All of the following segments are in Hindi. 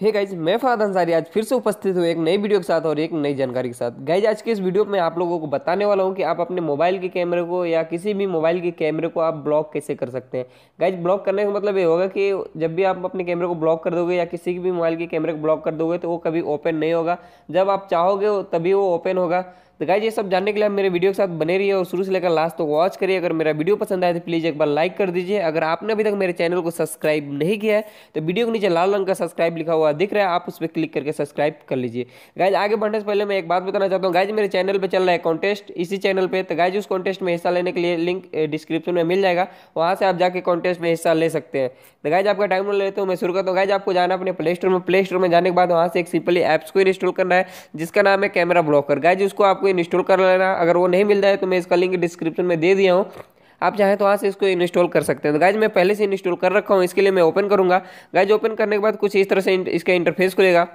हे गाइज़ मैं फाद अंसारी आज फिर से उपस्थित हूँ एक नई वीडियो के साथ और एक नई जानकारी के साथ। गाइज़ आज के इस वीडियो में आप लोगों को बताने वाला हूँ कि आप अपने मोबाइल के कैमरे को या किसी भी मोबाइल के कैमरे को आप ब्लॉक कैसे कर सकते हैं। गाइज़ ब्लॉक करने का मतलब ये होगा कि जब भी आप अपने कैमरे को ब्लॉक कर दोगे या किसी भी मोबाइल के कैमरे को ब्लॉक कर दोगे तो वो कभी ओपन नहीं होगा। जब आप चाहोगे तभी वो ओपन होगा। तो गाइज़ ये सब जानने के लिए आप मेरे वीडियो के साथ बने रहिए और शुरू से लेकर लास्ट तक वॉच करिए। अगर मेरा वीडियो पसंद आए तो प्लीज़ एक बार लाइक कर दीजिए। अगर आपने अभी तक मेरे चैनल को सब्सक्राइब नहीं किया है तो वीडियो के नीचे लाल रंग का सब्सक्राइब लिखा हुआ दिख रहा है, आप उस पर क्लिक करके सब्सक्राइब कर लीजिए। गाइज़ आगे बढ़ने से पहले मैं एक बात बताना चाहता हूँ। गाइज़ मेरे चैनल पर चल रहा है कॉन्टेस्ट इसी चैनल पर तो गाइज़ उस कॉन्टेस्ट में हिस्सा लेने के लिए लिंक डिस्क्रिप्शन में मिल जाएगा। वहाँ से आप जाके कॉन्टेस्ट में हिस्सा ले सकते हैं। तो गाइज़ आपका टाइम लेते हो, मैं शुरू करता हूँ। गाइज़ आपको जाना अपने प्ले स्टोर में। प्ले स्टोर में जाने के बाद वहाँ से एक सिंपली ऐप्स को इंस्टॉल करना है, जिसका नाम है कैमरा ब्लॉकर गाइज़ उसको आपको इंस्टॉल कर लेना। अगर वो नहीं मिल जाए तो मैं इसका लिंक डिस्क्रिप्शन में दे दिया हूँ। आप चाहें तो वहाँ से इसको इंस्टॉल कर सकते हैं। तो गाइज़ मैं पहले से इंस्टॉल कर रखा हूँ, इसके लिए मैं ओपन करूँगा। गाइज़ ओपन करने के बाद कुछ इस तरह से इसका इंटरफेस खुलेगा।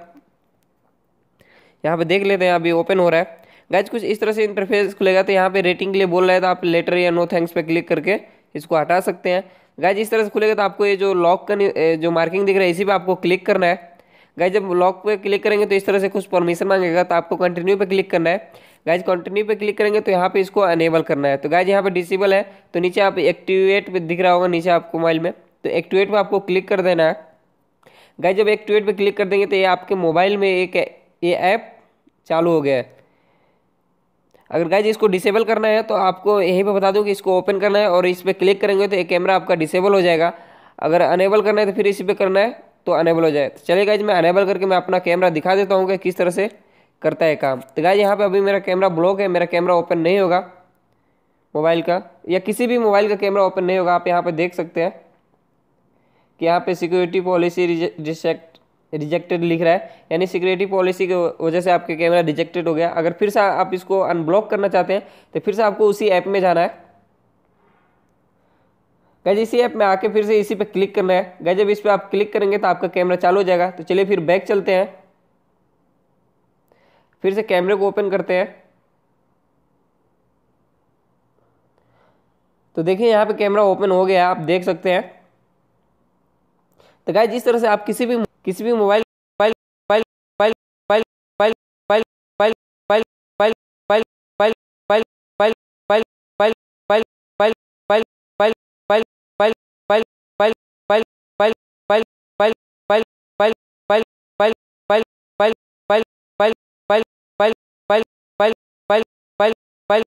यहाँ पे देख लेते हैं, अभी ओपन हो रहा है। गाइज़ कुछ इस तरह से इंटरफेस खुलेगा तो यहाँ पे रेटिंग के लिए बोल रहा है तो आप लेटर या नो थैंक्स पे क्लिक करके इसको हटा सकते हैं। गाइज़ इस तरह से खुलेगा तो आपको ये जो लॉक का जो मार्किंग दिख रहा है, इसी पे आपको क्लिक करना है। गाइज़ जब लॉक पे क्लिक करेंगे तो इस तरह से कुछ परमिशन मांगेगा तो आपको कंटिन्यू पे क्लिक करना है। गाइज़ कंटिन्यू पे क्लिक करेंगे तो यहाँ पे इसको अनेबल करना है। तो गाइज़ यहाँ पे डिसेबल है तो नीचे आप एक्टिवेट पे दिख रहा होगा, नीचे आपको मोबाइल में। तो एक्टिवेट पे आपको क्लिक कर देना है। गाइज़ जब एक्टिवेट पे क्लिक कर देंगे तो ये आपके मोबाइल में एक ये ऐप चालू हो गया है। अगर गाइज़ इसको डिसेबल करना है तो आपको यहीं पे बता दूँ कि इसको ओपन करना है और इस पर क्लिक करेंगे तो ये कैमरा आपका डिसेबल हो जाएगा। अगर अनेबल करना है तो फिर इसी पे करना है। तो अनेबल हो जाए। तो चलिए गाइज़ मैं अनेबल करके मैं अपना कैमरा दिखा देता हूँ कि किस तरह से करता है काम। तो गाइज़ यहाँ पे अभी मेरा कैमरा ब्लॉक है, मेरा कैमरा ओपन नहीं होगा मोबाइल का, या किसी भी मोबाइल का कैमरा ओपन नहीं होगा, आप यहाँ पर देख सकते हैं कि यहाँ पे सिक्योरिटी पॉलिसी रिजेक्ट रिजेक्टेड लिख रहा है। यानी सिक्योरिटी पॉलिसी की वजह से आपके कैमरा रिजेक्टेड हो गया। अगर फिर से आप इसको अनब्लॉक करना चाहते हैं तो फिर से आपको उसी ऐप में जाना है। गैज इसी ऐप में आके फिर से इसी पे क्लिक करना है गैज जब इस पर आप क्लिक करेंगे तो आपका कैमरा चालू हो जाएगा तो चलिए फिर बैक चलते हैं फिर से कैमरे को ओपन करते हैं तो देखिए यहाँ पे कैमरा ओपन हो गया है आप देख सकते हैं तो गाइज़ जिस तरह से आप किसी भी किसी भी mobile file file file file file file file file file file file file file file